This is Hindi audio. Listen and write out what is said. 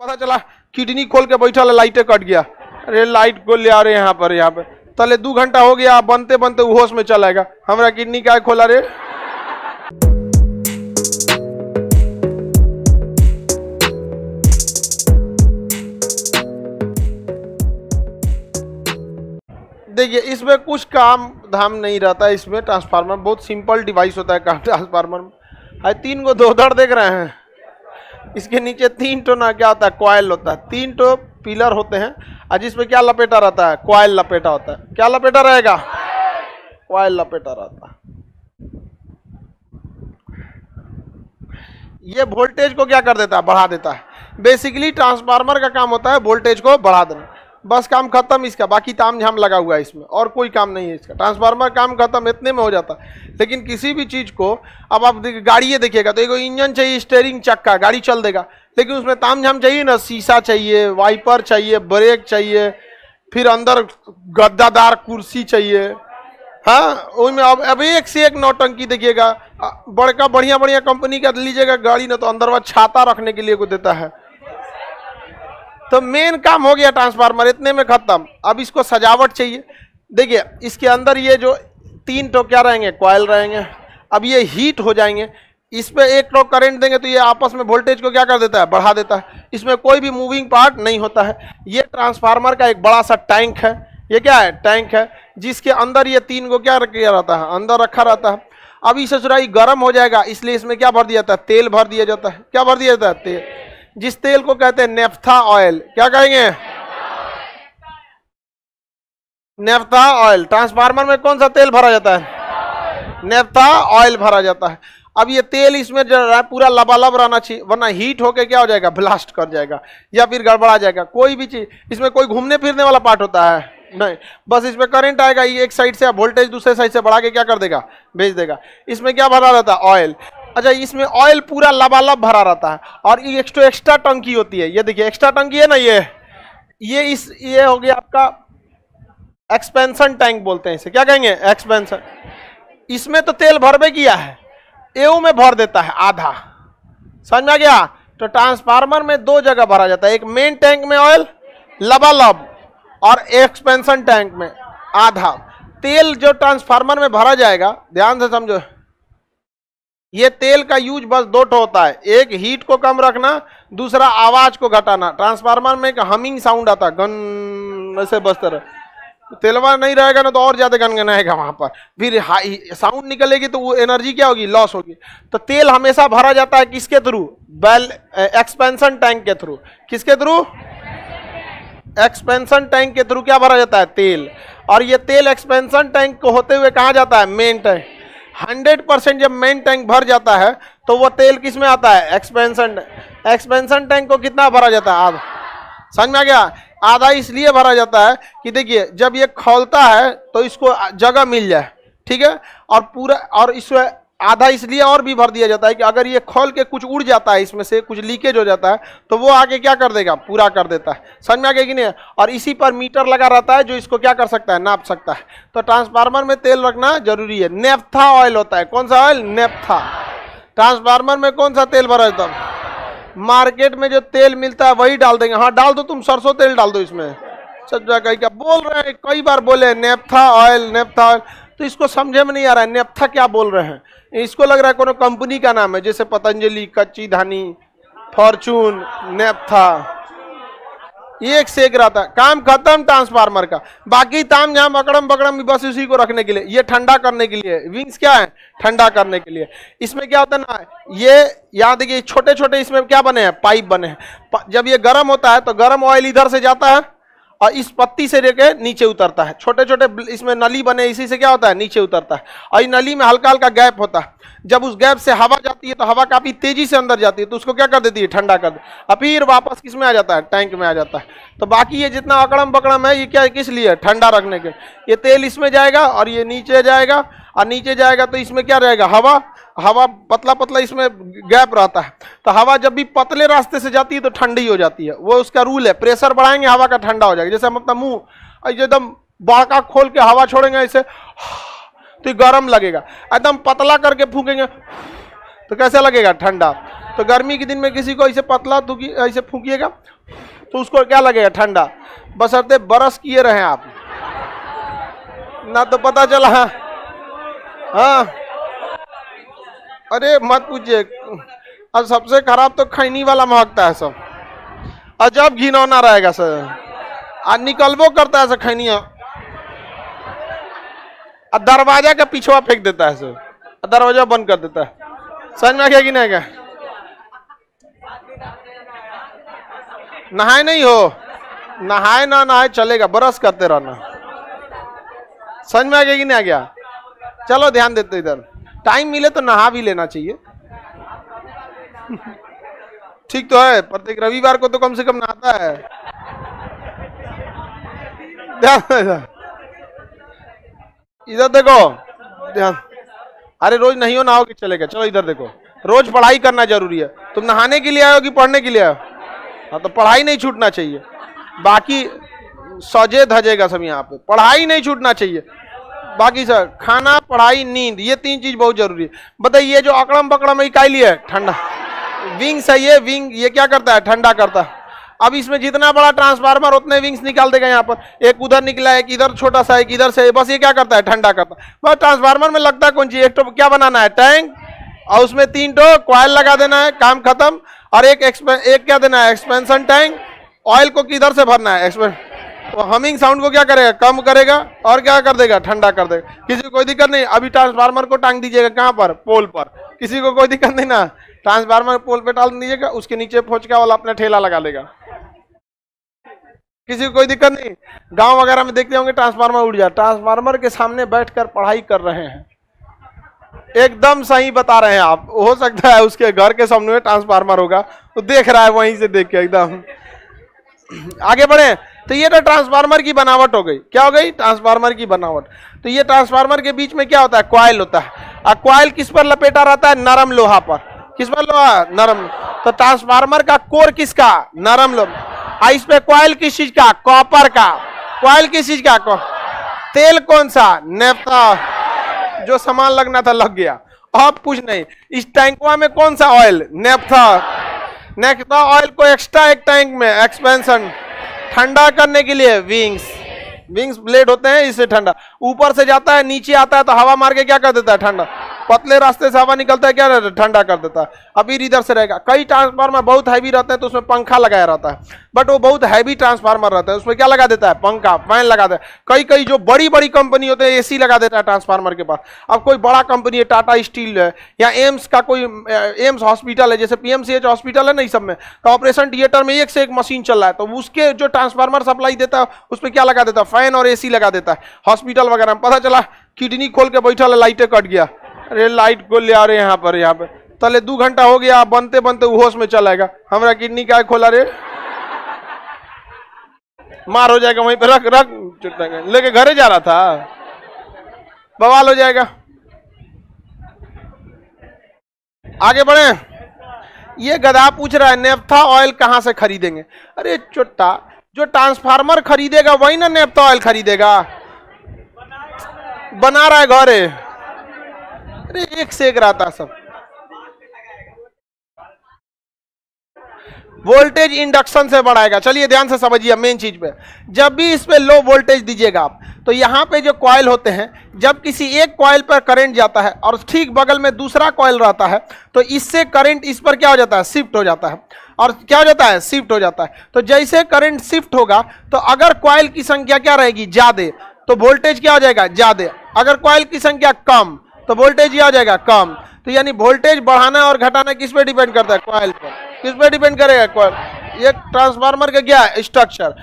पता चला, किडनी खोल के बैठा ला लाइटें कट गया। अरे, लाइट को ले आ रहे यहाँ पर, यहाँ पे तले दो घंटा हो गया बनते बनते होश में चलाएगा हमारा किडनी का खोला रे? देखिए, इसमें कुछ काम धाम नहीं रहता है, इसमें ट्रांसफार्मर बहुत सिंपल डिवाइस होता है ट्रांसफार्मर में। तीन को दो धड़ देख रहे हैं। इसके नीचे तीन टो ना क्या होता है? कॉयल होता है। तीन टो पिलर होते हैं और जिसमें क्या लपेटा रहता है? कॉयल लपेटा होता है। क्या लपेटा रहेगा? कॉयल लपेटा रहता है। ये वोल्टेज को क्या कर देता है? बढ़ा देता है। बेसिकली ट्रांसफार्मर का काम होता है वोल्टेज को बढ़ा देना। बस काम खत्म इसका, बाकी ताम झाम लगा हुआ है इसमें, और कोई काम नहीं है इसका। ट्रांसफार्मर काम खत्म, इतने में हो जाता। है लेकिन किसी भी चीज़ को, अब आप गाड़ी देखिएगा तो एक इंजन चाहिए स्टेयरिंग चक्का, गाड़ी चल देगा, लेकिन उसमें ताम झाम चाहिए ना, शीशा चाहिए वाइपर चाहिए ब्रेक चाहिए, फिर अंदर गद्दादार कुर्सी चाहिए। हाँ उसमें अब अब एक से एक नौटंकी देखिएगा बड़का बढ़िया बढ़िया कंपनी का लीजिएगा, गाड़ी ना तो अंदर वह छाता रखने के लिए को देता है। तो मेन काम हो गया ट्रांसफार्मर इतने में खत्म। अब इसको सजावट चाहिए। देखिए, इसके अंदर ये जो तीन टो क्या रहेंगे कॉयल रहेंगे, अब ये हीट हो जाएँगे। इस पर एक टो करंट देंगे तो ये आपस में वोल्टेज को क्या कर देता है? बढ़ा देता है। इसमें कोई भी मूविंग पार्ट नहीं होता है। ये ट्रांसफार्मर का एक बड़ा सा टैंक है। ये क्या है? टैंक है, जिसके अंदर ये तीन को क्या किया रहता है? अंदर रखा रहता है। अब ससुराई गर्म हो जाएगा, इसलिए इसमें क्या भर दिया जाता है? तेल भर दिया जाता है। क्या भर दिया जाता है? तेल। जिस तेल को कहते हैं नेफ्था ऑयल, क्या कहेंगे? Naphtha oil. ट्रांसफार्मर में कौन सा तेल भरा जाता है? नेफ्था ऑयल भरा जाता है। अब ये तेल इसमें जो है, पूरा लबालब रहना चाहिए वरना हीट होके क्या हो जाएगा? ब्लास्ट कर जाएगा, या फिर गड़बड़ा जाएगा। कोई भी चीज़, इसमें कोई घूमने फिरने वाला पार्ट होता है? नहीं। बस इसमें करंट आएगा, ये एक साइड से वोल्टेज दूसरे साइड से बढ़ा के क्या कर देगा? भेज देगा। इसमें क्या भरा रहता है? ऑयल अच्छा इसमें ऑयल पूरा लबालब भरा रहता है। और ये एक्स्ट्रा एक्स्ट्रा टंकी होती है। ये देखिए एक्स्ट्रा टंकी है ना ये? ये इस, ये हो गया आपका एक्सपेंशन टैंक बोलते हैं इसे। क्या कहेंगे? एक्सपेंशन इसमें तो तेल भरबे किया है। एऊ में भर देता है, आधा। समझ में आ गया? तो ट्रांसफार्मर में दो जगह भरा जाता है। एक मेन टैंक में ऑयल लबालब, और एक्सपेंशन टैंक में आधा। तेल जो ट्रांसफार्मर में भरा जाएगा, ध्यान से समझो। ये तेल का यूज़ बस दो ठो होता है। एक हीट को कम रखना, दूसरा आवाज़ को घटाना। ट्रांसफार्मर में एक हमिंग साउंड आता, गन ऐसे बजते रहे। तेलवा नहीं रहेगा ना तो और ज़्यादा गनगनाएगा वहाँ पर। फिर साउंड निकलेगी तो वो एनर्जी क्या होगी? लॉस होगी। तो तेल हमेशा भरा जाता है किसके थ्रू बैल एक्सपेंशन टैंक के थ्रू किसके थ्रू एक्सपेंशन टैंक के थ्रू क्या भरा जाता है? तेल। और ये तेल एक्सपेंशन टैंक को होते हुए कहा जाता है? मेन टैंक हंड्रेड परसेंट जब मेन टैंक भर जाता है तो वो तेल किसमें आता है? एक्सपेंशन एक्सपेंशन टैंक को कितना भरा जाता है? आधा। समझ में आ गया? आधा इसलिए भरा जाता है कि देखिए, जब ये खोलता है तो इसको जगह मिल जाए। ठीक है? और पूरा और इसमें आधा इसलिए और भी भर दिया जाता है कि अगर ये खोल के कुछ उड़ जाता है, इसमें से कुछ लीकेज हो जाता है तो वो आगे क्या कर देगा? पूरा कर देता है। समझ में आगे कि नहीं? और इसी पर मीटर लगा रहता है जो इसको क्या कर सकता है? नाप सकता है। तो ट्रांसफार्मर में तेल रखना ज़रूरी है। नेफ्था ऑयल होता है। कौन सा ऑयल नेफ्था ट्रांसफार्मर में कौन सा तेल भरा जाता मार्केट में जो तेल मिलता है, वही डाल देंगे। हाँ डाल दो तुम। सरसों तेल डाल दो इसमें। सब क्या बोल रहे हैं? कई बार बोले नेफ्था ऑयल नेफ्था ऑयल तो इसको समझे में नहीं आ रहा है। नेपथा क्या बोल रहे हैं? इसको लग रहा है कोनो कंपनी का नाम है, जैसे पतंजलि, कच्ची धानी, फॉर्चून, नेप्था। एक से एक रहता काम खत्म, ट्रांसफार्मर का। बाकी ताम झाम अकड़म बकड़म भी बस उसी को रखने के लिए। ये ठंडा करने के लिए। विंग्स क्या है? ठंडा करने के लिए। इसमें क्या होता है ना, ये यहाँ देखिए छोटे छोटे इसमें क्या बने हैं? पाइप बने हैं। जब ये गर्म होता है तो गर्म ऑयल इधर से जाता है। और इस पत्ती से लेके नीचे उतरता है। छोटे छोटे इसमें नली बने, इसी से क्या होता है? नीचे उतरता है। और इस नली में हल्का हल्का गैप होता है। जब उस गैप से हवा जाती है तो हवा काफ़ी तेज़ी से अंदर जाती है तो उसको क्या कर देती है? ठंडा कर दे। और फिर वापस किसमें आ जाता है? टैंक में आ जाता है। तो बाकी ये जितना अकड़म बकड़म है, ये क्या किस लिए? ठंडा रखने के ये तेल इसमें जाएगा और ये नीचे जाएगा। और नीचे जाएगा तो इसमें क्या रहेगा? हवा। हवा पतला पतला इसमें गैप रहता है। तो हवा जब भी पतले रास्ते से जाती है तो ठंडी हो जाती है। वो उसका रूल है। प्रेशर बढ़ाएँगे, हवा का ठंडा हो जाएगा। जैसे हम अपना मुँह एकदम बाका खोल के हवा छोड़ेंगे, ऐसे तो गर्म लगेगा। एकदम पतला करके फूकेंगे तो कैसे लगेगा? ठंडा। तो गर्मी के दिन में किसी को ऐसे पतला ऐसे फूकिएगा तो उसको क्या लगेगा? ठंडा। बसरते बरस किए रहे आप। ना तो पता चला। हाँ। अरे मत पूछिए। अब सबसे खराब तो खैनी वाला महकता है सब। अजब घिनौना रहेगा सर। आज निकलबो करता है सर खैनिया। और दरवाज़ा का पिछवा फेंक देता है सर। दरवाज़ा बंद कर देता है। समझ में क्या कि नहीं क्या नहाए नहीं हो? नहाए ना नहाए चलेगा, ब्रश करते रहना। समझ में आ गया कि नहीं आ गया? चलो ध्यान देते इधर। टाइम मिले तो नहा भी लेना चाहिए। ठीक तो है, प्रत्येक रविवार को तो कम से कम नहाता है। इधर देखो अरे रोज नहीं हो, नहाओगे, चलेगा। चलो इधर देखो। रोज पढ़ाई करना ज़रूरी है। तुम नहाने के लिए आयो कि पढ़ने के लिए आयो हाँ तो पढ़ाई नहीं छूटना चाहिए। बाकी सजे धजेगा सब यहाँ पे। पढ़ाई नहीं छूटना चाहिए। बाकी सर, खाना, पढ़ाई, नींद, ये तीन चीज़ बहुत ज़रूरी है। बताइए जो अकड़म बकड़म इकाई लिया ठंडा। विंग्स है ये, विंग, ये क्या करता है? ठंडा करता है। अब इसमें जितना बड़ा ट्रांसफार्मर, उतने विंग्स निकाल देगा यहाँ पर। एक उधर निकला, एक इधर छोटा सा, एक इधर से, बस ये क्या करता है? ठंडा करता है। बस ट्रांसफार्मर में लगता है कौन चीज़ एक तो क्या बनाना है? टैंक, और उसमें तीन टो क्वाइल लगा देना है, काम खत्म। और एक एक क्या देना है? एक्सपेंशन टैंक ऑयल को किधर से भरना है? एक्सपें तो हमिंग साउंड को क्या करेगा? कम करेगा और क्या कर देगा? ठंडा कर देगा। किसी को कोई दिक्कत नहीं। अभी ट्रांसफार्मर को टांग दीजिएगा कहाँ पर? पोल पर। किसी को कोई दिक्कत नहीं ना। ट्रांसफार्मर पोल पे डाल दीजिएगा, उसके नीचे फोचका वाला अपना ठेला लगा लेगा। किसी को कोई दिक्कत नहीं। गाँव वगैरह में देखते होंगे ट्रांसफार्मर उड़ जाए ट्रांसफार्मर के सामने बैठकर पढ़ाई कर रहे हैं। एकदम सही बता रहे हैं आप। हो सकता है उसके घर के सामने ट्रांसफार्मर होगा। तो देख रहा है वहीं से देख के एकदम। आगे बढ़े। तो ये तो ट्रांसफार्मर की बनावट हो गई। क्या हो गई? ट्रांसफार्मर की बनावट। तो ये ट्रांसफार्मर के बीच में क्या होता है? क्वाइल होता है। और क्वाइल किस पर लपेटा रहता है? नरम लोहा पर। किस पर? लोहा? नरम। तो ट्रांसफार्मर का कोर किसका? नरम लोहा। इस पे क्वाइल किस चीज़ का? कॉपर का। क्वाइल किस चीज़ का? तेल कौन सा? नेफ्ता जो सामान लगना था, लग गया। अब कुछ नहीं। इस टैंकवा में कौन सा ऑयल नेफ्था नेफ्था ऑयल को एक्स्ट्रा एक टैंक में एक्सपेंशन ठंडा करने के लिए विंग्स विंग्स ब्लेड होते हैं इससे ठंडा। ऊपर से जाता है, नीचे आता है तो हवा मार के क्या कर देता है, ठंडा। पतले रास्ते से हवा निकलता है, क्या ठंडा कर देता है। अभी इधर से रहेगा कई ट्रांसफार्मर बहुत हैवी रहते हैं तो उसमें पंखा लगाया रहता है। बट वो बहुत हैवी ट्रांसफार्मर रहता है, उसमें क्या लगा देता है? पंखा फ़ैन लगा देता है कई कई जो बड़ी बड़ी कंपनी होते हैं एसी लगा देता है ट्रांसफार्मर के पास। अब कोई बड़ा कंपनी है टाटा स्टील है, या एम्स का कोई एम्स हॉस्पिटल है, जैसे पीएमसीएच हॉस्पिटल है ना इस सब में तो ऑपरेशन थिएटर में एक से एक मशीन चल रहा है तो उसके जो ट्रांसफार्मर सप्लाई देता है उस पर क्या लगा देता है? फ़ैन और एसी लगा देता है। हॉस्पिटल वगैरह में पता चला, किडनी खोल के बैठा लाइटें कट गया। अरे लाइट को ले आ रहे यहाँ पर, यहाँ पे तले दो घंटा हो गया बनते बनते होश में चलाएगा हमारा किडनी का खोला रे। मार हो जाएगा, वहीं पे रख रख। लेके घरे जा रहा था। बवाल हो जाएगा। आगे बढ़े। ये गधा पूछ रहा है नेफ्था ऑयल कहाँ से खरीदेंगे? अरे, चुट्टा, जो ट्रांसफार्मर खरीदेगा, वही ना नेफ्था ऑयल खरीदेगा। बना रहा है घरे। अरे एक से एक रहता सब। वोल्टेज इंडक्शन से बढ़ाएगा। चलिए ध्यान से समझिए मेन चीज़ पे। जब भी इस पे लो वोल्टेज दीजिएगा आप तो यहाँ पे जो कॉयल होते हैं, जब किसी एक कॉयल पर करंट जाता है और ठीक बगल में दूसरा कॉयल रहता है तो इससे करंट इस पर क्या हो जाता है? शिफ्ट हो जाता है। और क्या हो जाता है? शिफ्ट हो जाता है। तो जैसे करंट शिफ्ट होगा तो अगर कॉयल की संख्या क्या रहेगी? ज़्यादा। तो वोल्टेज क्या हो जाएगा? ज़्यादा। अगर कॉयल की संख्या कम तो वोल्टेज ही आ जाएगा, कम। तो यानी वोल्टेज बढ़ाना और घटाना किस पे डिपेंड करता है? कॉयल पर किस पे डिपेंड करेगा? कॉयल ये ट्रांसफार्मर का क्या है? स्ट्रक्चर